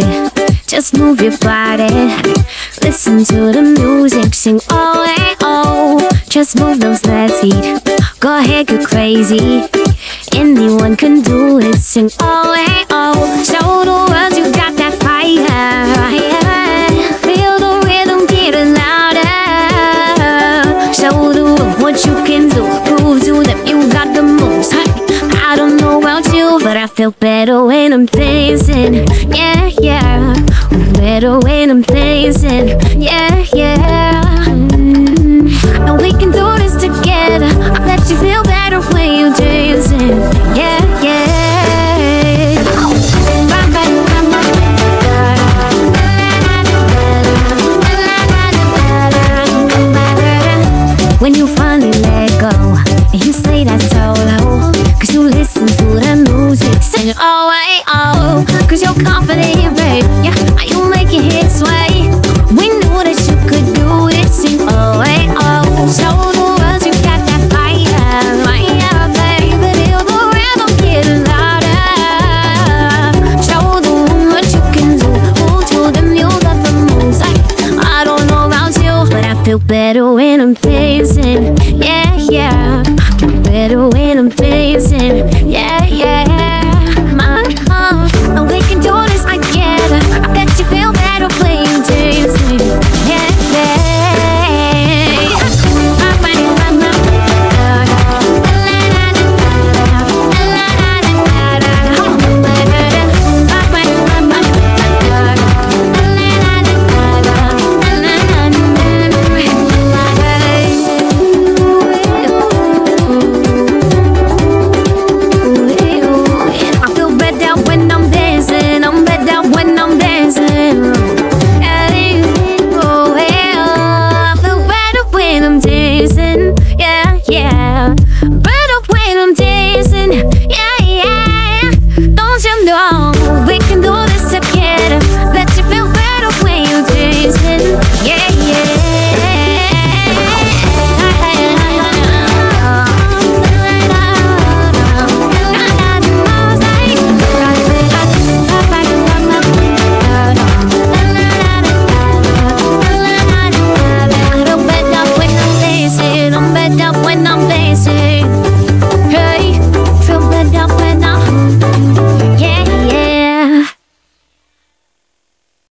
started. Just move your body. Listen to the music, sing oh hey oh. Just move those legs. Go ahead, go crazy. Anyone can do it, sing oh hey oh. Show the world you got that fire. Feel the rhythm getting louder. Show the world what you can do. Prove to them you got the moves. I don't know about you, but I feel better I'm dancing. Yeah, yeah. Better when I'm dancing. Yeah, yeah. Mm. And we can do this together. I bet you feel better when you're dancing. Yeah. Sing oh, hey, oh, cause you're confident, babe. Yeah, you make it hit sway. We knew that you could do it, sing oh, hey, oh. Show the world you got that fire, fire, baby. Feel the rhythm getting louder. Show the world what you can do. Who told them you got the moves? I, I don't know about you, but I feel better when I'm dancing. Yeah, yeah. Feel better when I'm dancing. Yeah, yeah.